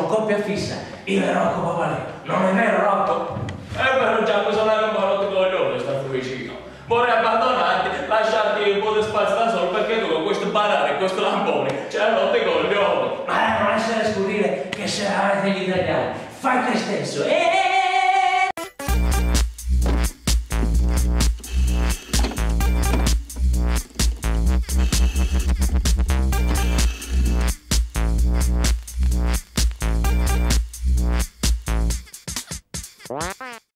facciamo coppia fissa. Io e Rocco Papalè. Non è vero, Rocco? È vero, Gianco, sono un po' rotto coglione, sta vicino. Vorrei abbandonarti, lasciarti un po' di spazio da solo perché tu con questo banale, questo lampone, c'è la notte coglione. Ma non essere scurrile che se avete gli italiani. Fai te stesso. Eh! Wow.